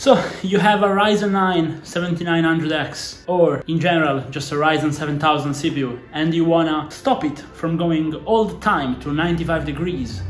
So you have a Ryzen 9 7900X or in general just a Ryzen 7000 CPU and you wanna stop it from going all the time to 95 degrees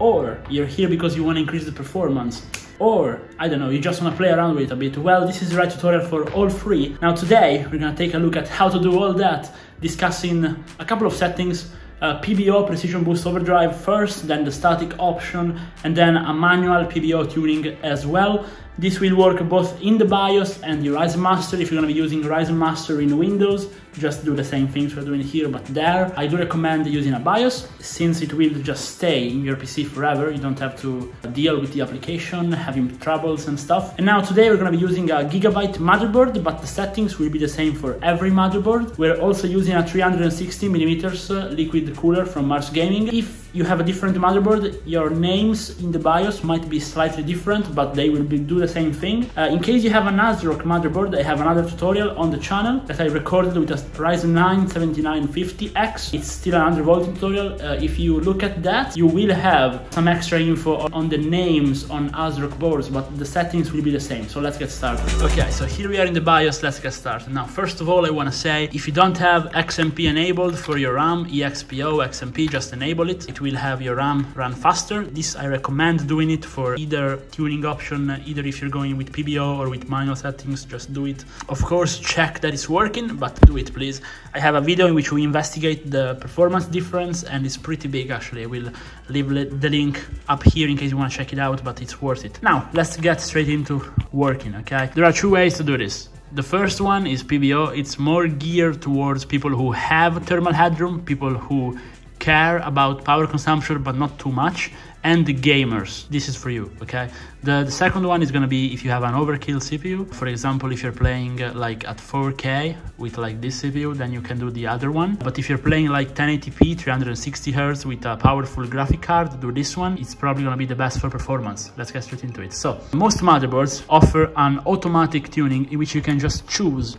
or you're here because you wanna increase the performance or I don't know, you just want to play around with it a bit, well, this is the right tutorial for all three. Now today, we're gonna take a look at how to do all that, discussing a couple of settings uh, PBO Precision Boost Overdrive first, then the static option, and then a manual PBO tuning as well. This will work both in the BIOS and your Ryzen Master. If you're going to be using Ryzen Master in Windows, just do the same things we're doing here, but there. I do recommend using a BIOS, since it will just stay in your PC forever. You don't have to deal with the application, having troubles and stuff. And now today we're going to be using a Gigabyte motherboard, but the settings will be the same for every motherboard. We're also using a 360 millimeters uh, liquid cooler from Mars Gaming. If you have a different motherboard, your names in the BIOS might be slightly different, but they will be, do the same thing. Uh, in case you have an ASRock motherboard, I have another tutorial on the channel that I recorded with a Ryzen 9 7950X. It's still an undervolting tutorial. Uh, if you look at that, you will have some extra info on the names on ASRock boards, but the settings will be the same. So let's get started. Okay, so here we are in the BIOS. Let's get started. Now, first of all, I want to say, if you don't have XMP enabled for your RAM, EXPO, XMP, just enable it. It will have your RAM run faster. This I recommend doing it for either tuning option, uh, either if you're going with PBO or with manual settings, just do it. Of course, check that it's working, but do it please. I have a video in which we investigate the performance difference and it's pretty big actually. I will leave the link up here in case you want to check it out, but it's worth it. Now, let's get straight into working, okay? There are two ways to do this. The first one is PBO. It's more geared towards people who have thermal headroom, people who care about power consumption but not too much. And the gamers this is for you okay? The, the second one is going to be if you have an overkill cpu for example if you're playing uh, like at 4k with like this cpu then you can do the other one. But if you're playing like 1080p 360 hertz with a powerful graphic card do this one. It's probably going to be the best for performance. Let's get straight into it. So most motherboards offer an automatic tuning in which you can just choose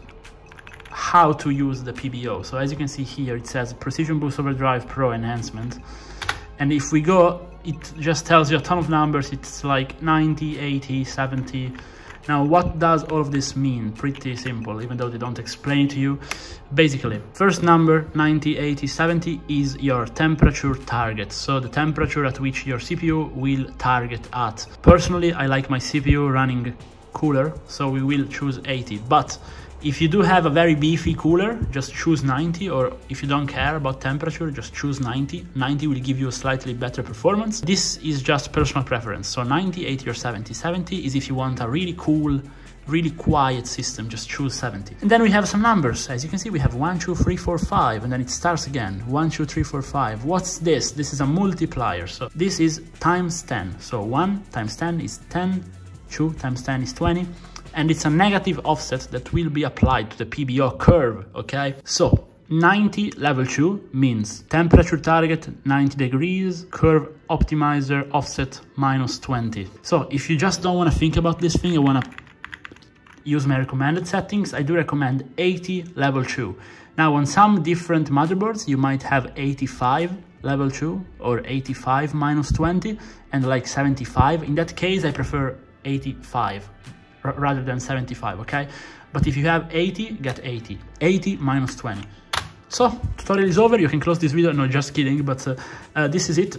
how to use the PBO. So as you can see here, it says Precision Boost Overdrive Pro Enhancement. And if we go, it just tells you a ton of numbers. It's like 90, 80, 70. Now, what does all of this mean? Pretty simple, even though they don't explain to you. Basically, first number, 90, 80, 70, is your temperature target. So the temperature at which your CPU will target at. Personally, I like my CPU running cooler, so we will choose 80. But if you do have a very beefy cooler, just choose 90, or if you don't care about temperature, just choose 90. 90 will give you a slightly better performance. This is just personal preference. So 90, 80, or 70. 70 is if you want a really cool, really quiet system, just choose 70. And then we have some numbers. As you can see, we have 1, 2, 3, 4, 5, and then it starts again. 1, 2, 3, 4, 5. What's this? This is a multiplier. So this is times 10. So 1 times 10 is 10, 2 times 10 is 20, and it's a negative offset that will be applied to the PBO curve, okay? So 90 level 2 means temperature target 90 degrees, curve optimizer offset minus 20. So if you just don't want to think about this thing, you want to use my recommended settings, I do recommend 80 level 2. Now on some different motherboards, you might have 85 level 2 or 85 minus 20 and like 75. In that case, I prefer 85 rather than 75, okay? But if you have 80, get 80. 80 minus 20. So, tutorial is over, you can close this video, no, just kidding, but uh, uh, this is it.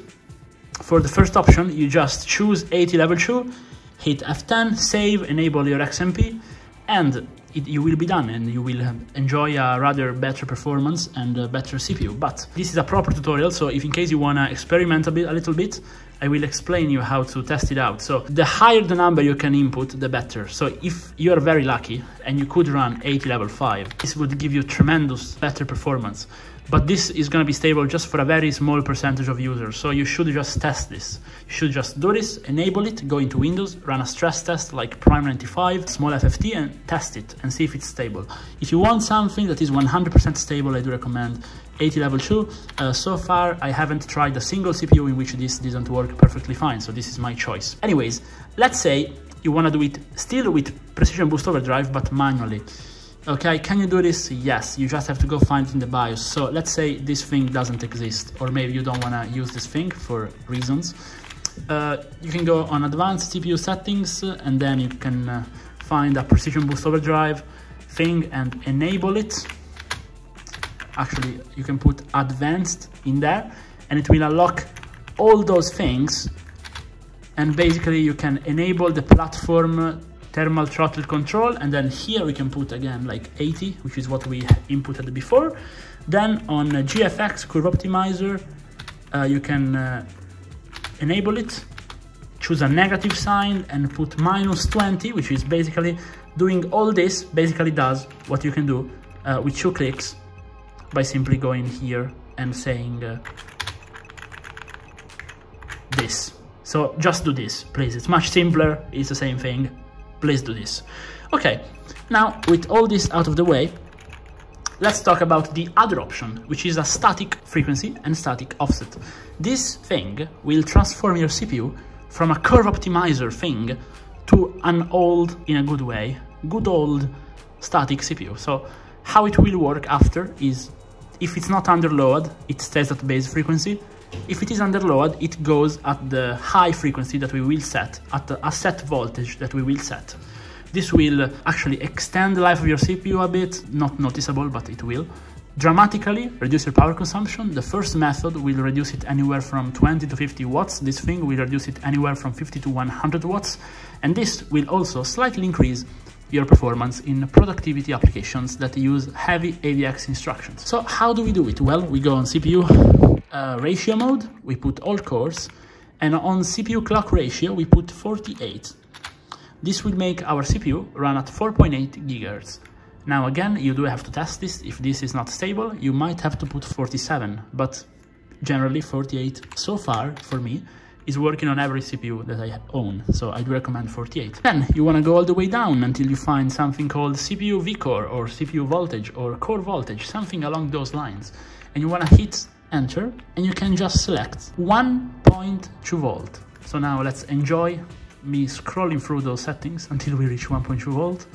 For the first option, you just choose 80 level 2, hit F10, save, enable your XMP, and it, you will be done and you will enjoy a rather better performance and a better CPU. But this is a proper tutorial, so if in case you wanna experiment a bit, a little bit, I will explain you how to test it out. So the higher the number you can input, the better. So if you are very lucky and you could run 80 level 5, this would give you tremendous better performance but this is going to be stable just for a very small percentage of users. So you should just test this. You should just do this, enable it, go into Windows, run a stress test like Prime 95, small FFT and test it and see if it's stable. If you want something that is 100% stable, I do recommend 80 level 2. Uh, so far, I haven't tried a single CPU in which this didn't work perfectly fine, so this is my choice. Anyways, let's say you want to do it still with Precision Boost Overdrive, but manually. Okay, can you do this? Yes, you just have to go find in the BIOS. So let's say this thing doesn't exist, or maybe you don't want to use this thing for reasons. uh, you can go on advanced CPU settings uh, and then you can uh, find a precision boost overdrive thing and enable it. Actually, you can put advanced in there and it will unlock all those things and basically you can enable the platform thermal throttle control and then here we can put again like 80 which is what we inputted before then on GFX curve optimizer uh, you can uh, enable it choose a negative sign and put minus 20 which is basically doing all this basically does what you can do uh, with two clicks by simply going here and saying uh, this so just do this, please. It's much simpler, it's the same thing. Please do this. Okay, now with all this out of the way, let's talk about the other option, which is a static frequency and static offset. This thing will transform your CPU from a curve optimizer thing to an old, in a good way, good old static CPU. So how it will work after is if it's not under load, it stays at base frequency. If it is under load, it goes at the high frequency that we will set, at a set voltage that we will set. This will actually extend the life of your CPU a bit, not noticeable, but it will. Dramatically reduce your power consumption. The first method will reduce it anywhere from 20 to 50 watts. This thing will reduce it anywhere from 50 to 100 watts. And this will also slightly increase your performance in productivity applications that use heavy AVX instructions. So how do we do it? Well, we go on CPU uh, ratio mode, we put all cores, and on CPU clock ratio, we put 48. This will make our CPU run at 4.8 gigahertz. Now again, you do have to test this. If this is not stable, you might have to put 47, but generally 48 so far for me is working on every CPU that I own, so I do recommend 48. Then you want to go all the way down until you find something called CPU VCore or CPU voltage or core voltage, something along those lines. And you want to hit enter and you can just select 1.2 volt. So now let's enjoy me scrolling through those settings until we reach 1.2 volt.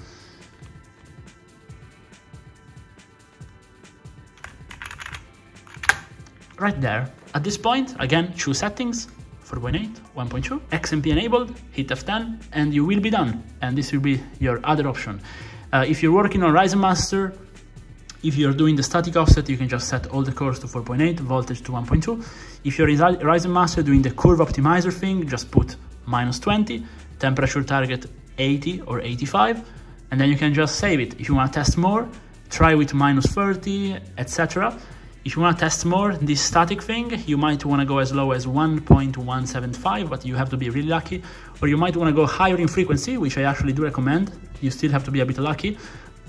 Right there. At this point, again, choose settings, 4.8, 1.2, XMP enabled, hit F10, and you will be done. And this will be your other option. Uh, if you're working on Ryzen Master, if you're doing the static offset, you can just set all the cores to 4.8, voltage to 1.2. If you're in Ryzen Master doing the curve optimizer thing, just put minus 20, temperature target 80 or 85, and then you can just save it. If you want to test more, try with minus 30, etc. If you want to test more this static thing, you might want to go as low as 1.175, but you have to be really lucky. Or you might want to go higher in frequency, which I actually do recommend. You still have to be a bit lucky,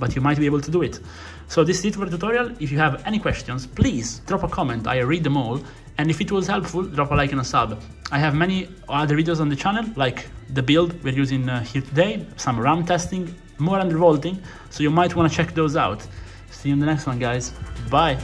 but you might be able to do it. So this is it for the tutorial. If you have any questions, please drop a comment. I read them all. And if it was helpful, drop a like and a sub. I have many other videos on the channel, like the build we're using uh, here today, some RAM testing, more undervolting, so you might want to check those out. See you in the next one, guys. Bye!